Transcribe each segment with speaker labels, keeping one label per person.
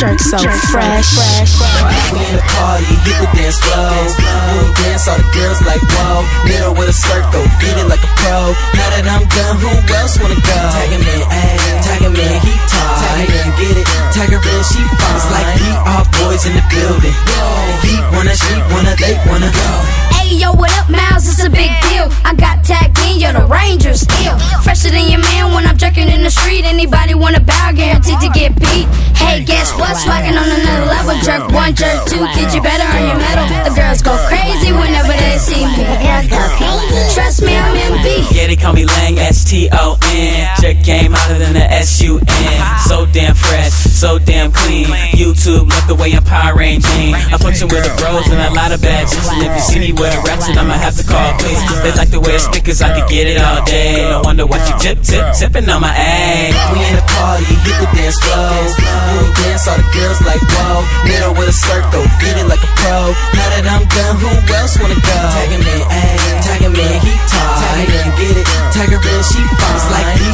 Speaker 1: jerk so fresh.
Speaker 2: We in the party, hit the dance floor. When we dance, all the girls like whoa. Middle with a circle, beat it like a pro. Now that I'm done, who else wanna go? Tagging me, ayy, tagging me, he tight. Tagging in, get it, tagging in, she fine. It's like we all boys in the building. He wanna, she wanna, they wanna go.
Speaker 3: Hey yo, what up, Miles? It's a big deal. I got tagged in, you're the Rangers. Ill. Fresher than your man when I'm jerking in the street. Anybody wanna bow, guaranteed to get beat. Hey, guess? Swagging on another level. Jerk one, jerk two, get you better on your metal. The girls go crazy whenever they see me. The girls go crazy. Trust me, I'm MB.
Speaker 2: Yeah, they call me Lang, S-T-O-N Game hotter than the S-U-N So damn fresh, so damn clean. YouTube, love the way I'm Power Ranging I function with the bros and a lot of bad And if you see me with a ratchet, I'ma have to call police. They like the way I stick cause I could get it all day. No wonder why you tip, tip, tipping on my ass. We in the party, hit the dance floor. When we dance, all the girls like whoa. Middle with a circle, beat it like a pro. Now that I'm done, who else wanna go? Tagging me, ayy, tagging me, he tight. In, get it, tagging in, she fine. Like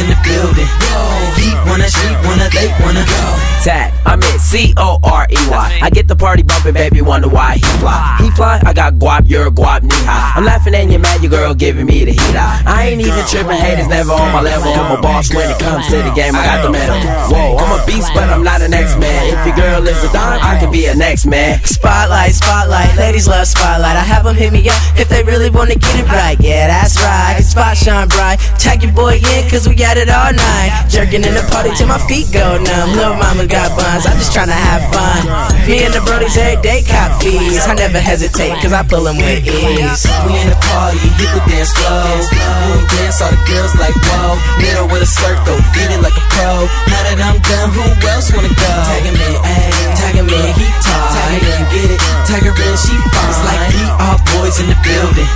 Speaker 2: in the building wanna, she wanna, they wanna go
Speaker 4: Tag, I'm it, C-O-R-E-Y. I get the party bumping, baby, wonder why he fly. He fly, I got guap, you're a guap, knee high. I'm laughing and you're mad, your girl giving me the heat eye. I ain't even tripping, haters never on my level. I'm a boss when it comes to the game, I got the medal. Whoa, I'm a beast, but I'm not an X-Man. If your girl is a dime, I can be a next man. Spotlight, spotlight, ladies love spotlight. I have them hit me up if they really wanna get it right. Yeah, that's right, spot shine bright. Tag your boy in, cause we got it all night. Jerking in the party till my feet go numb. Little mama got buns, I'm just tryna have fun. Me and the brodies every day cop fees. I never hesitate, cause I pull them with ease.
Speaker 2: We in the party, hit the dance floor When we dance, all the girls like whoa. Middle with a circle, beat it like a pro. Now that I'm done, who else wanna go? Tagging me, ayy, tagging me, he tight. Tagging in, get it, tagging in, she fine. It's like we all boys in the building.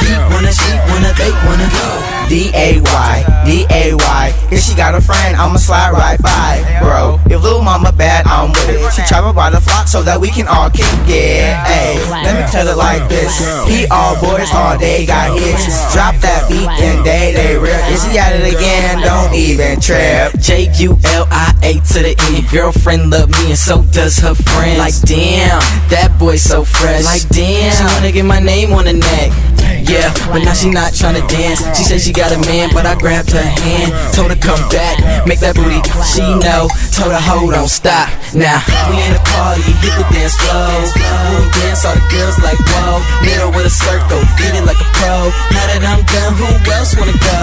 Speaker 2: He wanna, she wanna, they wanna go.
Speaker 4: D-A-Y, D-A-Y. If she got a friend, I'ma slide right by, bro. If little mama bad, I'm with it. She travel by the flock so that we can all kick it. Hey, let me tell it like this. All boys all day got hits. Drop that beat and they they rip. Is he at it again? Don't even trip.
Speaker 2: J-U-L-I-A to the Your girlfriend love me and so does her friends Like damn, that boy so fresh Like damn, she wanna get my name on the neck yeah, but now she not tryna dance. She said she got a man, but I grabbed her hand. Told her come back, make that booty. She know. Told her hold on, stop. Now we in the party, hit the dance floor. We dance, all the girls like whoa. Middle with a circle, it like a pro. Now that I'm done, who else wanna go?